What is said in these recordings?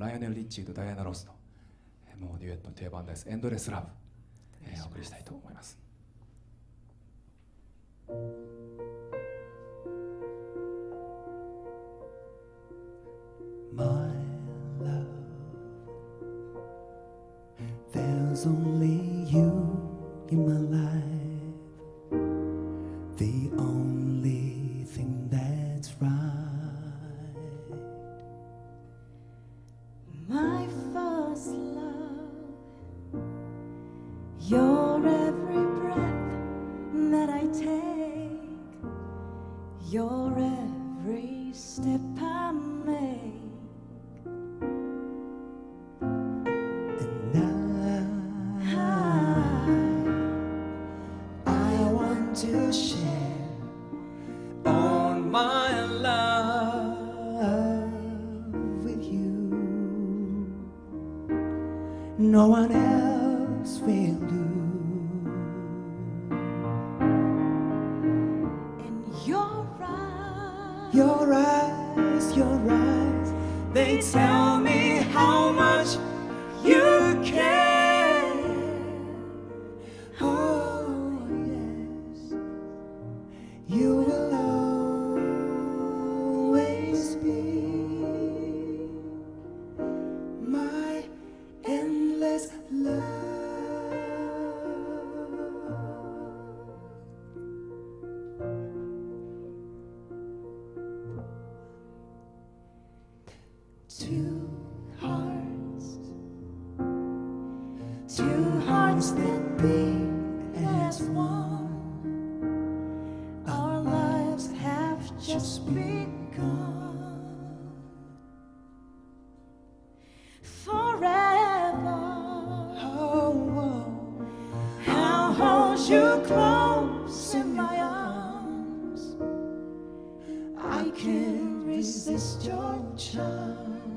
ライオネル・リッチーとダイアナ・ロスのもうデュエットの定番です「エンドレス・ラブ」えー、お送りしたいと思います。My love, there's only you in my life, the only your every breath that I take, your every step I make. And I, I want to share all my love with you. No one else will do. In your eyes, Your eyes, your eyes, they tell Two hearts, two hearts that beat as one. our lives have just begun. Forever, Oh, I'll hold you close in my arms. I can't resist your charms.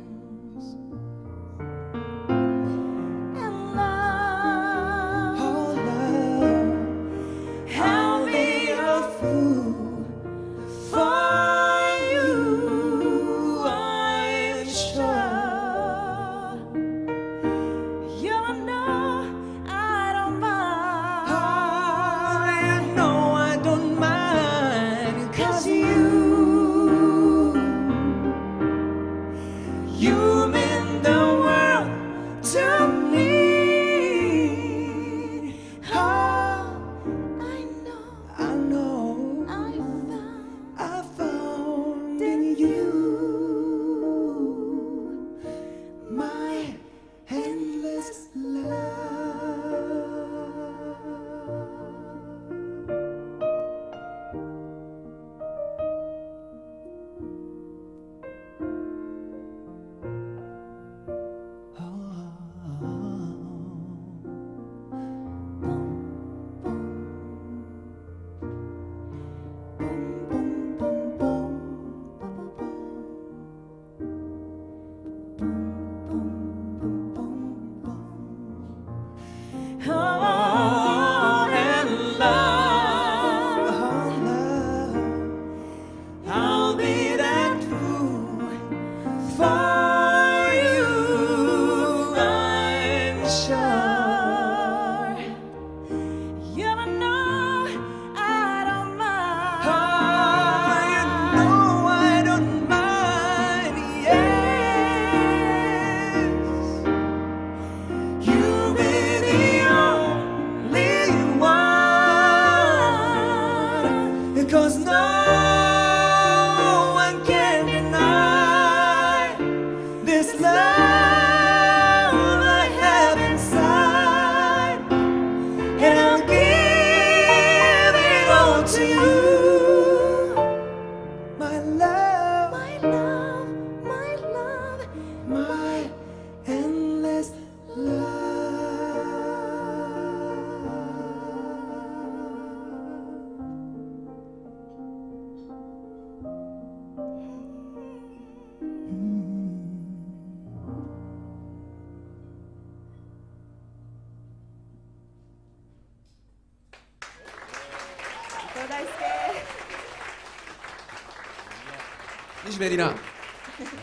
西部里奈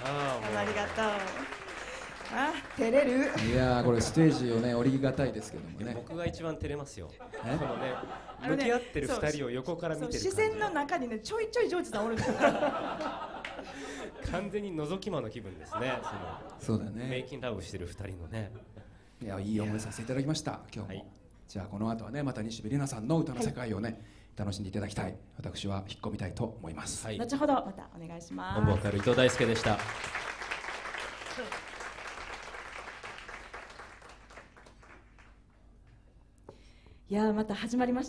あありがとう。あ照れる。いやーこれステージをね降りがたいですけどもね。僕が一番照れますよ。こえのねあのね向き合ってる二人を横から見てるそう視線の中にねちょいちょいジョージさんおるんですよ完全に覗き魔の気分ですねそそうだのメイねキンラブしてる二人のね。いやいい思いさせていただきました今日も、はい。じゃあこの後はねまた西部里奈さんの歌の世界をね、楽しんでいただきたい。私は引っ込みたいと思います、はい。後ほどまたお願いします。本ボーカル伊藤大輔でした。いやーまた始まりました